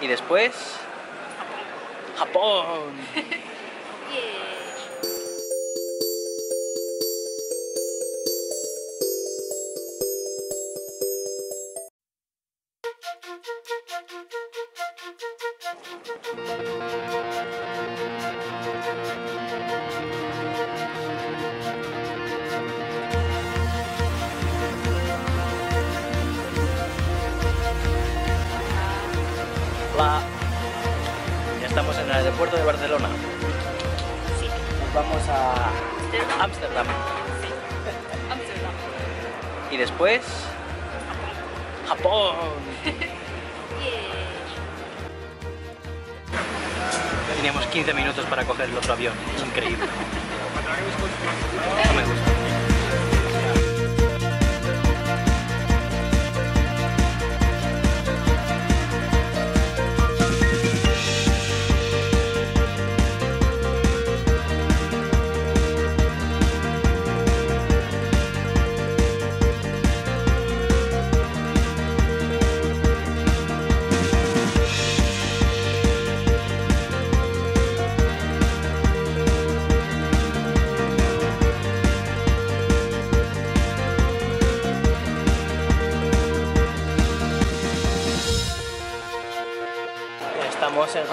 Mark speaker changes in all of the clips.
Speaker 1: Y después... Japón. Hola. Ya estamos en el aeropuerto de Barcelona.
Speaker 2: Sí. Nos
Speaker 1: vamos a
Speaker 2: Amsterdam. Ámsterdam. Sí. Amsterdam.
Speaker 1: Y después... Japón. Teníamos 15 minutos para coger el otro avión. Increíble. No me gusta.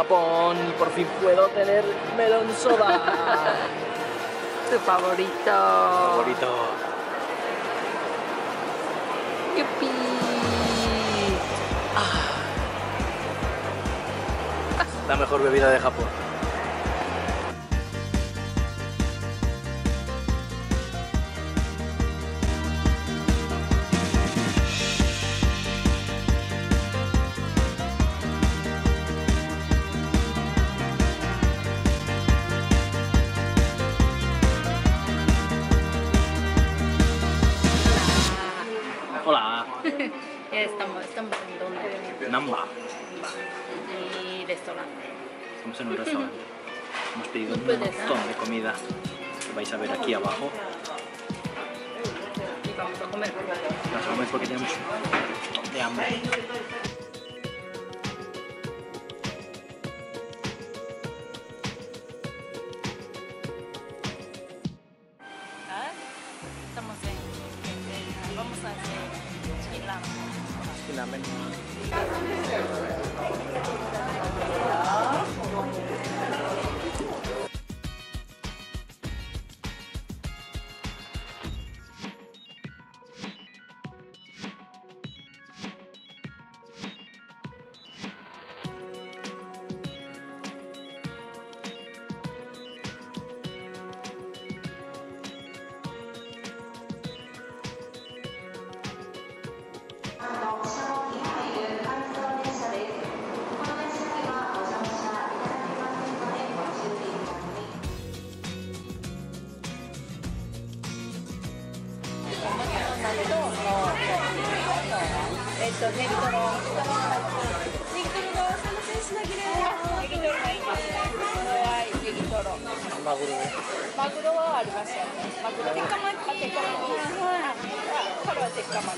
Speaker 1: Japón y por fin puedo tener melón soda.
Speaker 2: Tu
Speaker 3: favorito.
Speaker 2: Favorito. Yupi.
Speaker 1: La mejor bebida de Japón.
Speaker 2: Estamos, estamos en donde?
Speaker 1: Namba.
Speaker 2: Y restaurante.
Speaker 1: Estamos en un restaurante. Hemos pedido un montón de comida que vais a ver aquí abajo.
Speaker 2: Y vamos a comer.
Speaker 1: Las comer porque tenemos un montón de hambre. namin.
Speaker 2: マと、えっと、ネギトロ。ネギトロが参戦しなけれ。ネギトロがいい。はい、ネギトロ。
Speaker 1: マグロ。
Speaker 2: マグロはありましたよね。マグロ。鉄火巻き。あ、鉄火巻き。はい。彼は鉄火巻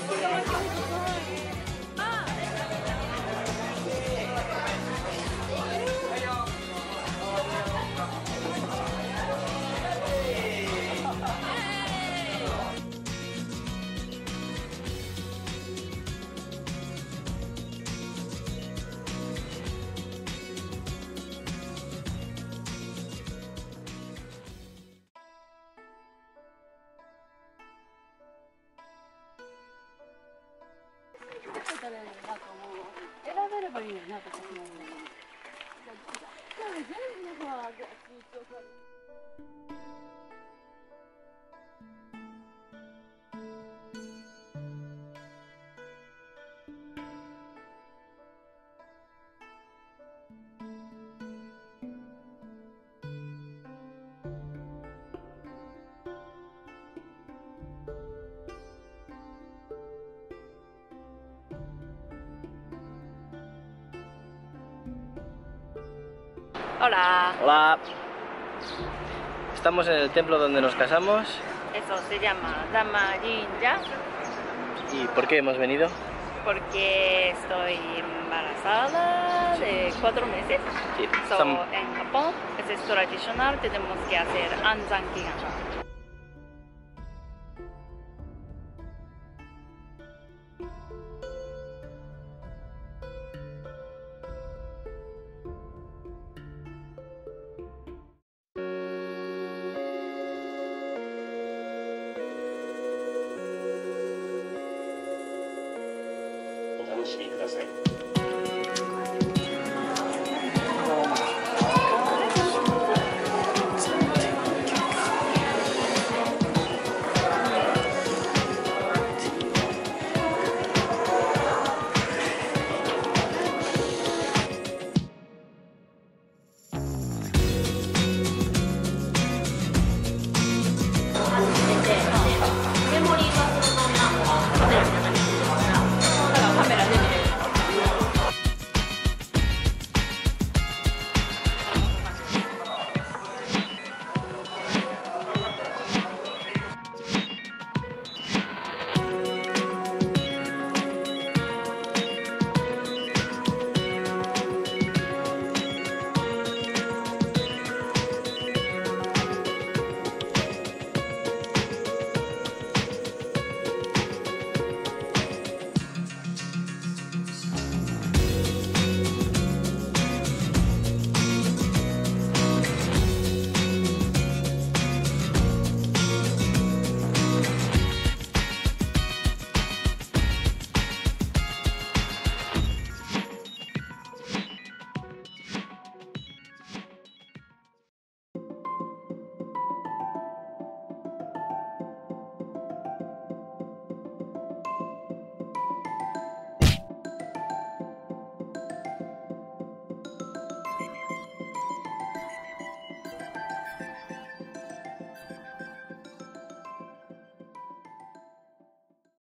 Speaker 2: き。ったらなんかもう選べればいいよなんかその。全部の方は一応これ。Hola.
Speaker 1: Hola. Estamos en el templo donde nos casamos.
Speaker 2: Eso se llama Dama Jinja
Speaker 1: ¿Y por qué hemos venido?
Speaker 2: porque estoy embarazada de cuatro meses.
Speaker 1: Sí, So, estamos-
Speaker 2: en Japón es tradicional, tenemos que hacer anzankigan. o
Speaker 4: してください。